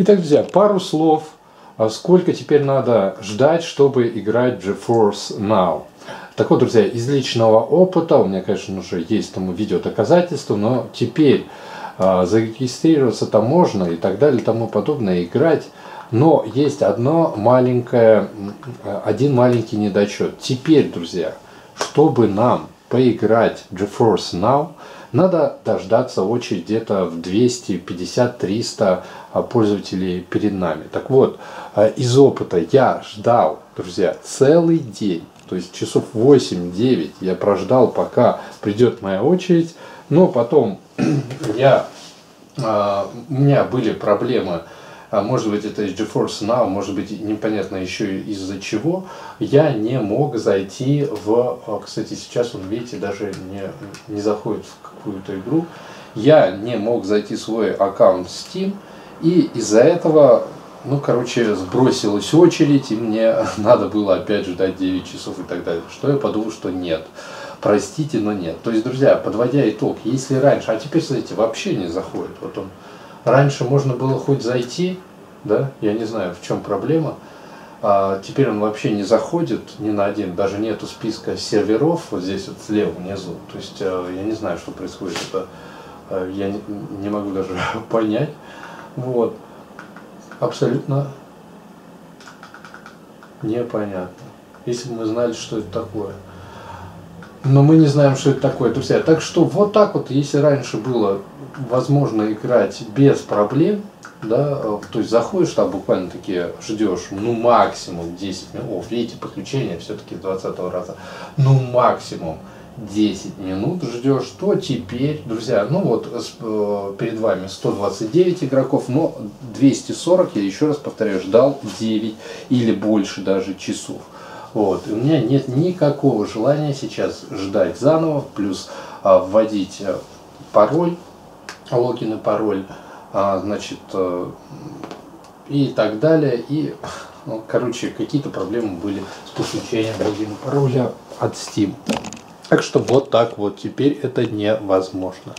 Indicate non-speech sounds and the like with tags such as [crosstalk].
Итак, друзья, пару слов, а сколько теперь надо ждать, чтобы играть GeForce Now. Так вот, друзья, из личного опыта, у меня, конечно, уже есть тому видео доказательства, но теперь э, зарегистрироваться там можно и так далее, тому подобное, играть. Но есть одно маленькое, один маленький недочет. Теперь, друзья, чтобы нам поиграть GeForce Now, надо дождаться очередь где-то в 250-300 а, пользователей перед нами. Так вот, а, из опыта я ждал, друзья, целый день. То есть часов 8-9 я прождал, пока придет моя очередь. Но потом [clears throat] я, а, у меня были проблемы а может быть это из GeForce Now, может быть непонятно еще из-за чего, я не мог зайти в, а, кстати, сейчас он, видите, даже не, не заходит в какую-то игру, я не мог зайти в свой аккаунт Steam, и из-за этого, ну, короче, сбросилась очередь, и мне [laughs] надо было опять ждать 9 часов и так далее, что я подумал, что нет. Простите, но нет. То есть, друзья, подводя итог, если раньше, а теперь, смотрите, вообще не заходит, вот он Раньше можно было хоть зайти, да, я не знаю, в чем проблема. А теперь он вообще не заходит ни на один, даже нету списка серверов вот здесь вот слева внизу. То есть э, я не знаю, что происходит, это э, я не, могу даже [laughs] понять. Вот. Абсолютно непонятно. Если бы мы знали, что это такое. Но мы не знаем, что это такое, друзья. Так что вот так вот, если раньше было возможно играть без проблем, да, то есть заходишь там буквально таки ждешь, ну максимум 10 минут, о, видите, подключение все-таки с 20 раза, ну максимум 10 минут ждешь, то теперь, друзья, ну вот э, перед вами 129 игроков, но 240, я еще раз повторяю, ждал 9 или больше даже часов. Вот. И у меня нет никакого желания сейчас ждать заново, плюс а, вводить э, пароль логин и пароль, а, значит, э, и так далее. И, ну, короче, какие-то проблемы были с подключением логина и пароля от Steam. Так что вот так вот теперь это невозможно.